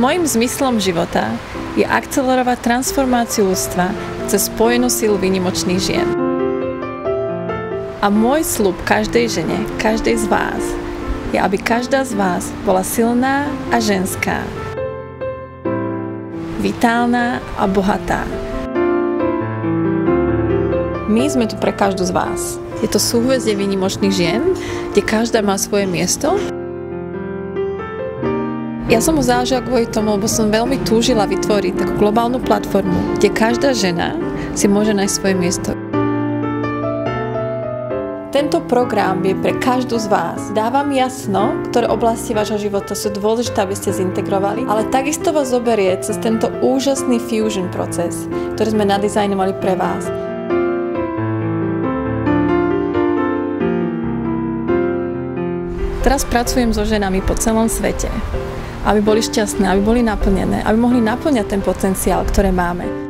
Mojím zmyslom života je akcelerovať transformáciu ľudstva cez spojenú silu výnimočných žien. A môj slub každej žene, každej z vás, je, aby každá z vás bola silná a ženská, vitálna a bohatá. My sme tu pre každú z vás. Je to súhvezdie výnimočných žien, kde každá má svoje miesto ja som mu záležila kvôli tomu, lebo som veľmi túžila vytvoriť takú globálnu platformu, kde každá žena si môže nájsť svoje miesto. Tento program je pre každú z vás. Dávam jasno, ktoré oblasti vášho života sú dôležité, aby ste zintegrovali, ale takisto vás zoberie cez tento úžasný fusion proces, ktorý sme nadizajnovali pre vás. Teraz pracujem so ženami po celom svete aby boli šťastné, aby boli naplnené, aby mohli naplňať ten potenciál, ktoré máme.